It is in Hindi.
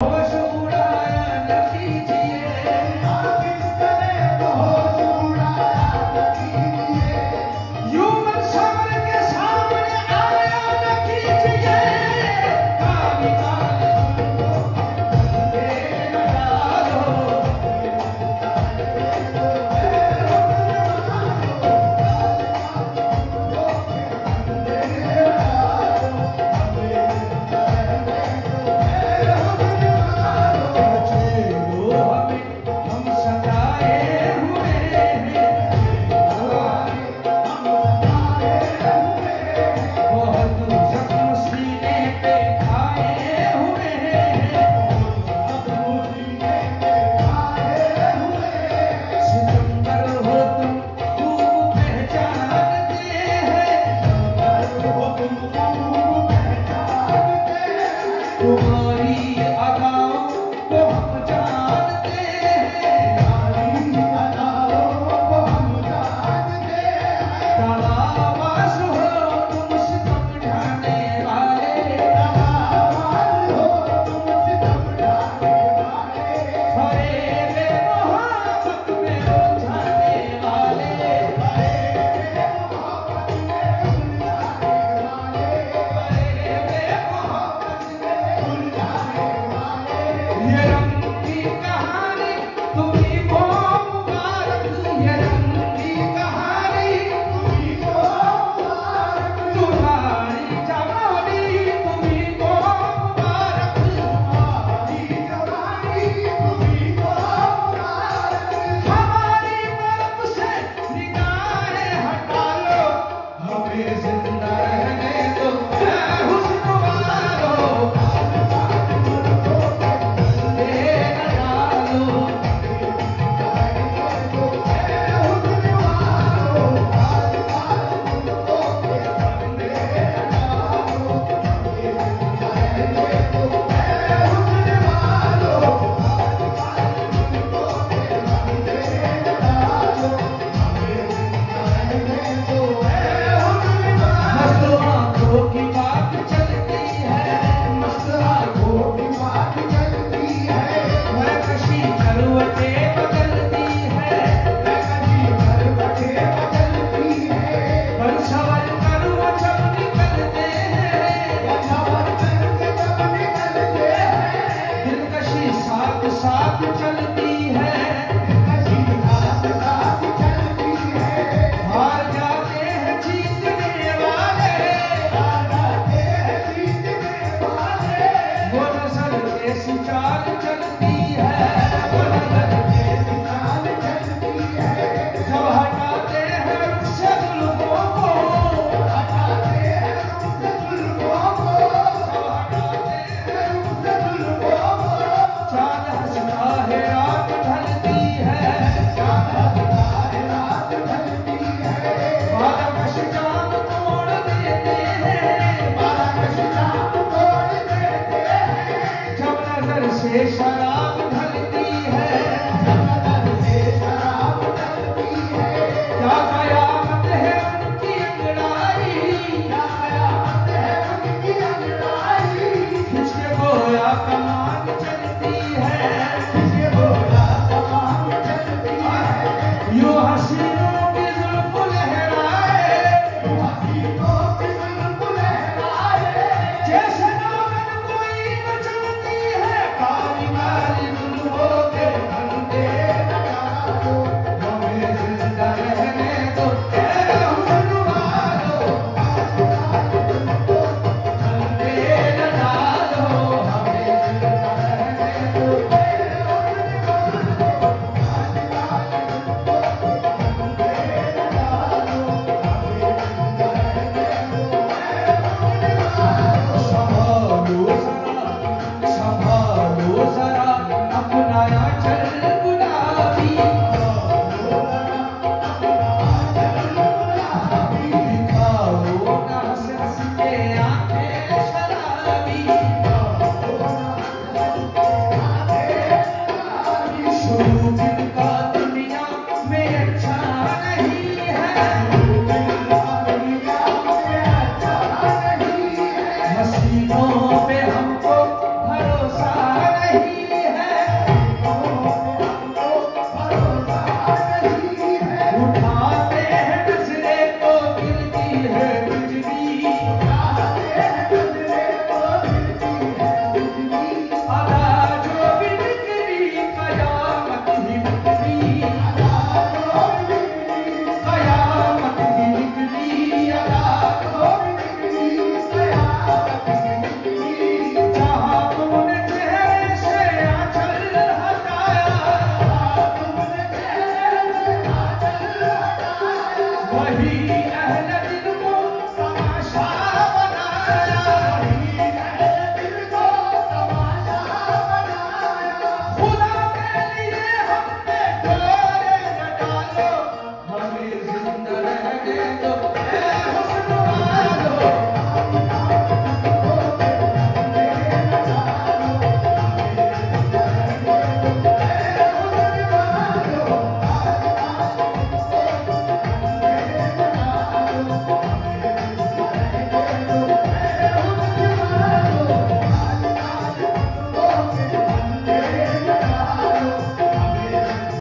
Oh, yeah. साथ चलती है। हसी को